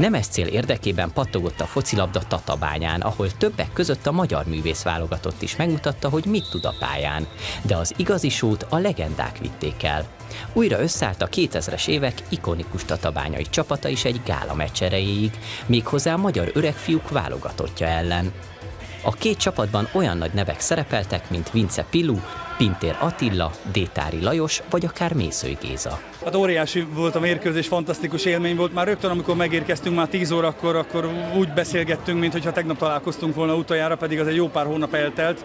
Nemes cél érdekében pattogott a focilabda Tatabányán, ahol többek között a magyar művész válogatott is megmutatta, hogy mit tud a pályán. De az igazi sót a legendák vitték el. Újra összeállt a 2000-es évek ikonikus tatabányai csapata is egy gála meccs erejéig, méghozzá a magyar öregfiúk válogatottja ellen. A két csapatban olyan nagy nevek szerepeltek, mint Vince Pilu, Pintér Attila, Détári Lajos vagy akár Mészői Géza. Hát óriási volt a mérkőzés, fantasztikus élmény volt. Már rögtön, amikor megérkeztünk már 10 órakor, akkor úgy beszélgettünk, mintha tegnap találkoztunk volna utoljára, pedig az egy jó pár hónap eltelt.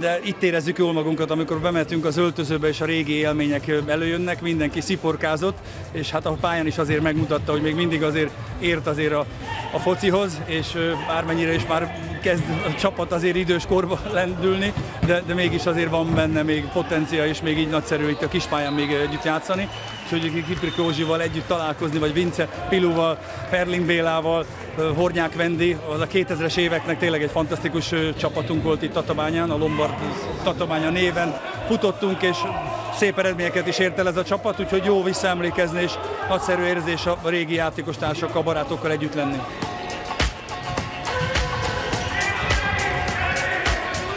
De itt érezzük jól magunkat, amikor bementünk az öltözőbe, és a régi élmények előjönnek, mindenki sziporkázott, és hát a pályán is azért megmutatta, hogy még mindig azért ért azért a, a focihoz, és bármennyire is már kezd a csapat azért idős korba lendülni, de, de mégis azért van benne még potenciál, és még így nagyszerű itt a kispályán még együtt játszani. És hogy Kiprik Józsival együtt találkozni, vagy Vince Pilúval, Ferling Bélával, Hornyák Vendi, az a 2000-es éveknek tényleg egy fantasztikus csapatunk volt itt Tatabányán, a Lombard Tatabánya néven futottunk, és szép eredményeket is ért el ez a csapat, úgyhogy jó visszaemlékezni, és nagyszerű érzés a régi játékos társakkal, barátokkal együtt lenni.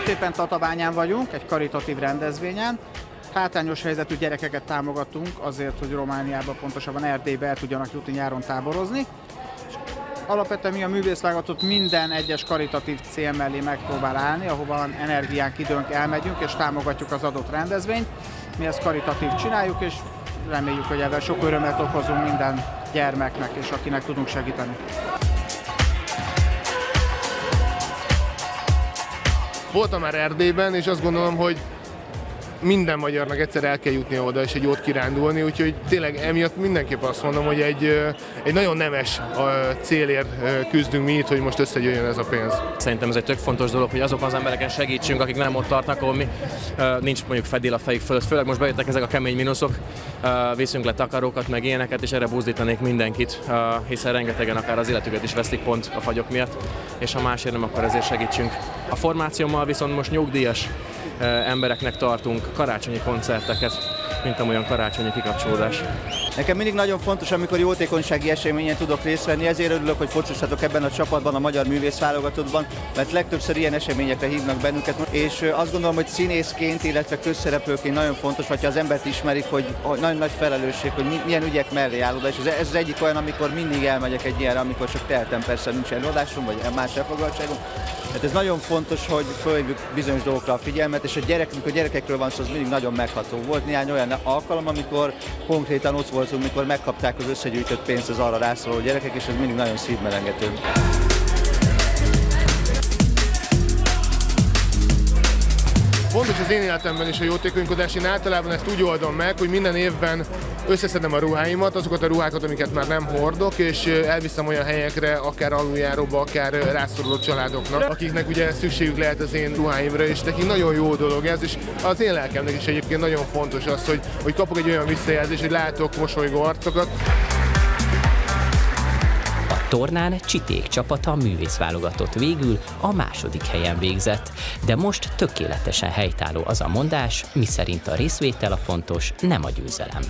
Éppen Tatabányán vagyunk, egy karitatív rendezvényen. Hátrányos helyzetű gyerekeket támogatunk azért, hogy Romániába, pontosabban Erdélybe el tudjanak jutni nyáron táborozni. Alapvetően mi a művészvágatot minden egyes karitatív cél mellé megpróbál állni, ahova energiánk, időnk elmegyünk, és támogatjuk az adott rendezvényt. Mi ezt karitatív csináljuk, és reméljük, hogy ebben sok örömet okozunk minden gyermeknek, és akinek tudunk segíteni. Voltam már Erdélyben, és azt gondolom, hogy minden magyarnak egyszer el kell jutni oda, és egy jót kirándulni, úgyhogy tényleg emiatt mindenképp azt mondom, hogy egy, egy nagyon nemes célért küzdünk mi itt, hogy most összegyűjjön ez a pénz. Szerintem ez egy tök fontos dolog, hogy azok az embereken segítsünk, akik nem ott tartnak, ahol mi nincs mondjuk fedél a fejük fölött. Főleg most bejöttek ezek a kemény mínuszok, viszünk le takarókat, meg ilyeneket, és erre buzdítanék mindenkit, hiszen rengetegen akár az életüket is vesztik pont a fagyok miatt, és ha másért nem, akkor ezért segítsünk. A formációmmal viszont most nyugdíjas embereknek tartunk karácsonyi koncerteket, mint amolyan karácsonyi kikapcsolódás. Nekem mindig nagyon fontos, amikor jótékonysági eseményen tudok részt venni, ezért örülök, hogy focizhatok ebben a csapatban, a Magyar Művész válogatottban, mert legtöbbször ilyen eseményekre hívnak bennünket, és azt gondolom, hogy színészként, illetve közszereplőként nagyon fontos, hogyha az embert ismerik, hogy nagyon nagy felelősség, hogy milyen ügyek mellé áll oda, és ez az egyik olyan, amikor mindig elmegyek egy ilyenre, amikor csak tehetem, persze nincs előadásom, vagy más elfoglaltságom, Hát ez nagyon fontos, hogy fölhívjuk bizonyos dolgokra a figyelmet, és a gyerek, amikor gyerekekről van szó, az mindig nagyon megható. Volt néhány olyan alkalom, amikor konkrétan ott voltunk, mikor megkapták az összegyűjtött pénzt az arra rászoruló gyerekek, és ez mindig nagyon szívmelengető. Fontos az én életemben is a jótékonykodás. Én általában ezt úgy oldom meg, hogy minden évben összeszedem a ruháimat, azokat a ruhákat, amiket már nem hordok, és elviszem olyan helyekre, akár aluljáróba, akár rászoruló családoknak, akiknek ugye szükségük lehet az én ruháimra, és nekik nagyon jó dolog ez, és az én lelkemnek is egyébként nagyon fontos az, hogy, hogy kapok egy olyan visszajelzést, hogy látok mosolygó arcokat tornán Csiték csapata művészválogatott végül a második helyen végzett, de most tökéletesen helytálló az a mondás, miszerint a részvétel a fontos, nem a győzelem.